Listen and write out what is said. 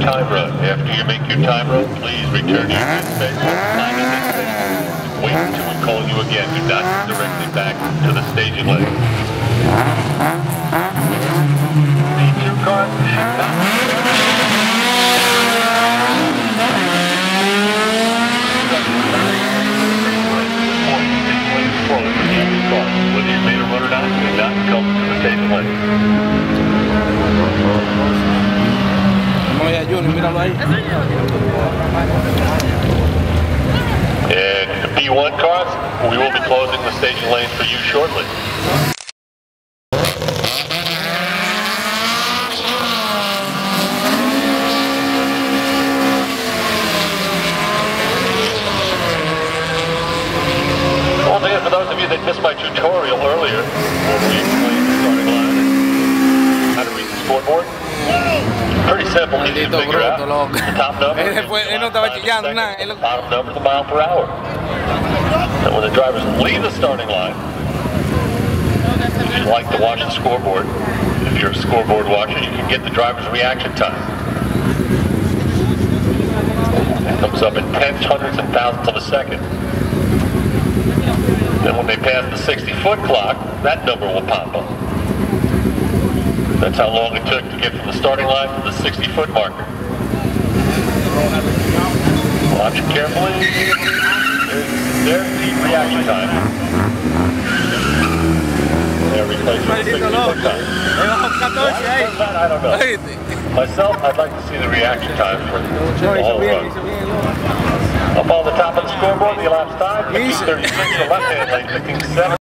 time run. After you make your time run, please return to your space. Wait until we call you again. Do not go directly back to the staging lane. P2 car should not Whether you made a run or not, do not come to the staging lane. Vamos allá, Junior, míralo ahí. And B1 cars, we will be closing the staging lane for you shortly. For those of you that missed my tutorial earlier, where we explained the starting line how to read the scoreboard, pretty simple, easy to figure out. loco. The top number Él fue- él no estaba chillando nada, él- bottom number is the mile per hour. And when the drivers leave the starting line, if you like to watch the scoreboard, if you're a scoreboard watcher, you can get the driver's reaction time. It comes up in tenths, hundredths, and thousandths of a second. Then when they pass the 60-foot clock, that number will pop up. That's how long it took to get from the starting line to the 60-foot marker. Watch it carefully. There's, there's the reaction time. They're replacing the 60-foot time. Ahí bajó 14 ahí. I don't know. Myself, I'd like to see the reaction time for the whole run. hizo bien. loco. Up on the top of the scoreboard, the elapsed time, Easy. 36, the left-hand lane, picking seven.